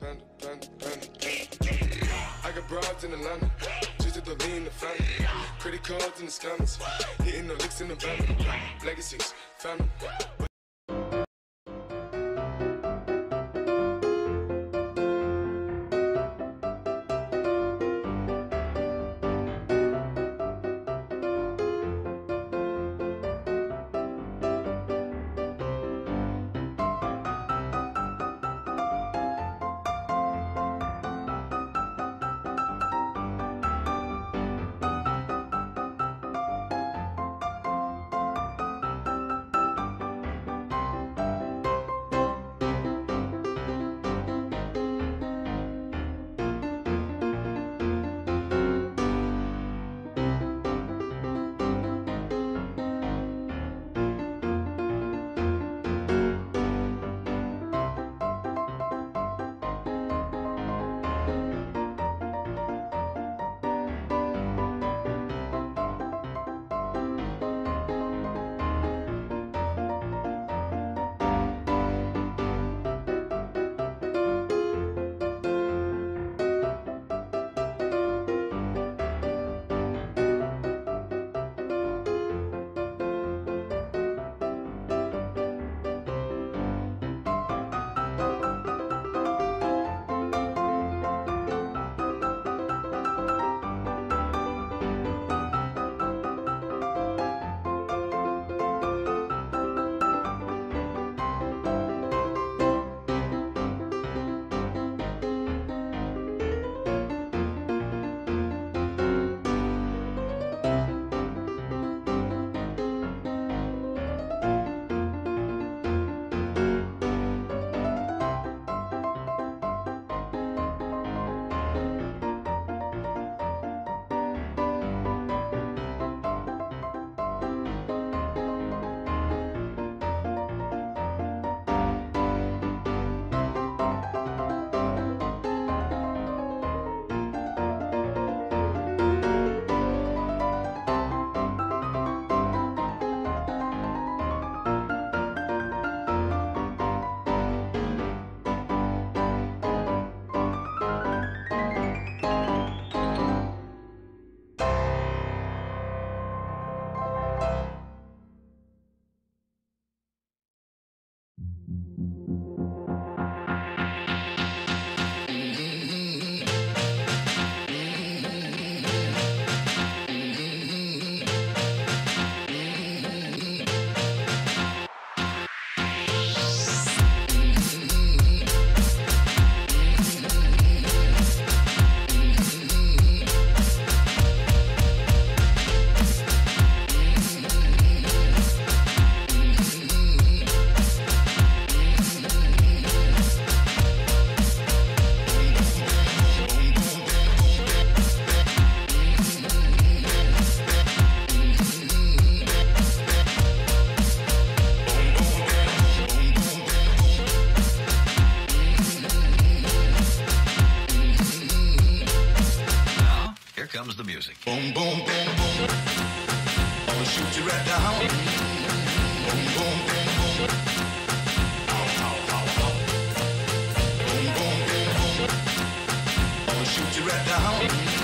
panda, panda, panda. I got broads in Atlanta, just to the lean the family. Credit cards in the scammers, hitting the licks in the van. Legacies, family. Comes the music. Boom, boom, boom, boom. I'ma shoot you right down. Boom, boom, boom, right down.